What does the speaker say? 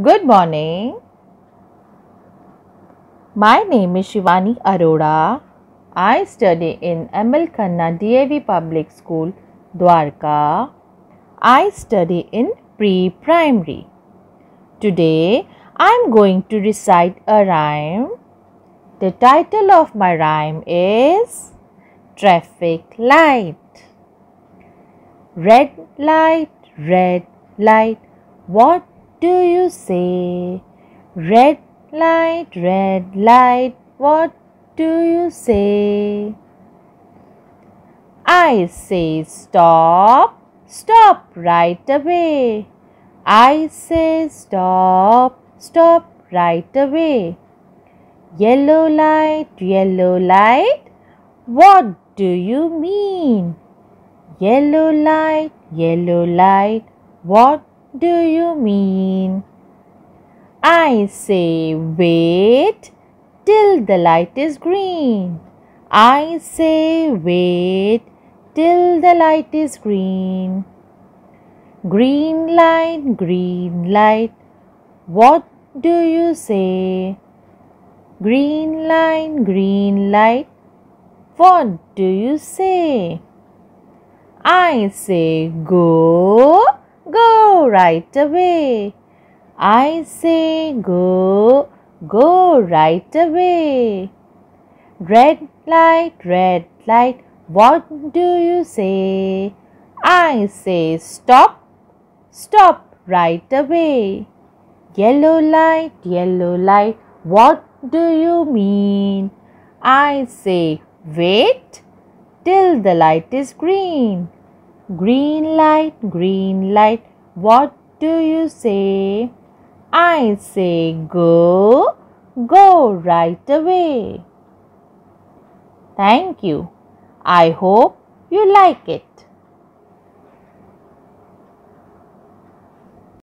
Good morning. My name is Shivani Arora. I study in ML Khanna DAV Public School, Dwarka. I study in pre-primary. Today I am going to recite a rhyme. The title of my rhyme is Traffic Light. Red light, red light, what do you say? Red light, red light, what do you say? I say stop, stop right away. I say stop, stop right away. Yellow light, yellow light, what do you mean? Yellow light, yellow light, what do you mean? I say wait till the light is green. I say wait till the light is green. Green light, green light, what do you say? Green light, green light, what do you say? I say go, go right away. I say go, go right away. Red light, red light, what do you say? I say stop, stop right away. Yellow light, yellow light, what do you mean? I say wait till the light is green. Green light, green light, what do you say? I say go, go right away. Thank you. I hope you like it.